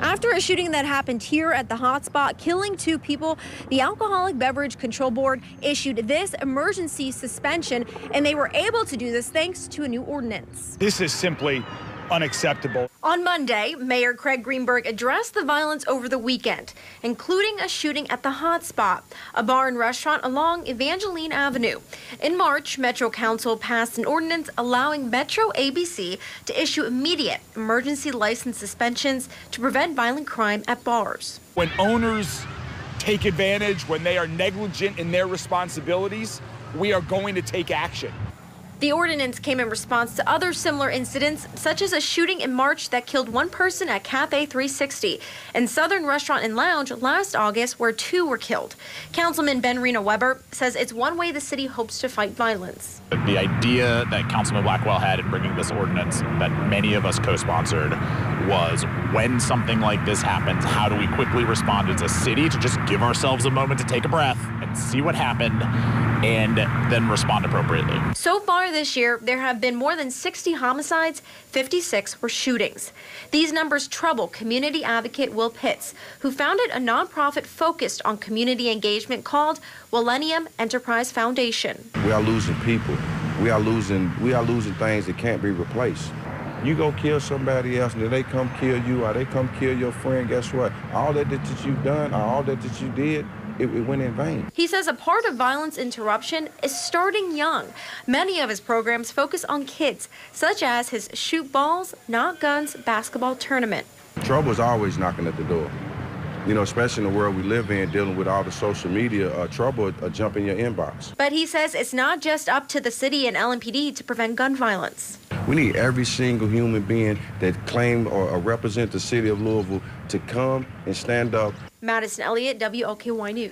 After a shooting that happened here at the hotspot, killing two people, the Alcoholic Beverage Control Board issued this emergency suspension, and they were able to do this thanks to a new ordinance. This is simply unacceptable. On Monday, Mayor Craig Greenberg addressed the violence over the weekend, including a shooting at the Hotspot, a bar and restaurant along Evangeline Avenue. In March, Metro Council passed an ordinance allowing Metro ABC to issue immediate emergency license suspensions to prevent violent crime at bars. When owners take advantage, when they are negligent in their responsibilities, we are going to take action. The ordinance came in response to other similar incidents, such as a shooting in March that killed one person at Cafe 360 and Southern Restaurant and Lounge last August, where two were killed. Councilman Ben Reno Weber says it's one way the city hopes to fight violence. The idea that Councilman Blackwell had in bringing this ordinance that many of us co sponsored was when something like this happens, how do we quickly respond as a city to just give ourselves a moment to take a breath and see what happened and then respond appropriately. So far this year, there have been more than 60 homicides, 56 were shootings. These numbers trouble community advocate Will Pitts, who founded a nonprofit focused on community engagement called Millennium Enterprise Foundation. We are losing people. We are losing we are losing things that can't be replaced. You go kill somebody else and then they come kill you or they come kill your friend, guess what? All that that you've done or all that that you did, it, it went in vain. He says a part of violence interruption is starting young. Many of his programs focus on kids, such as his Shoot Balls, Not Guns basketball tournament. Trouble is always knocking at the door. You know, especially in the world we live in, dealing with all the social media, uh, trouble uh, jump in your inbox. But he says it's not just up to the city and LMPD to prevent gun violence. We need every single human being that claim or, or represent the city of Louisville to come and stand up. Madison Elliott, WLKY News.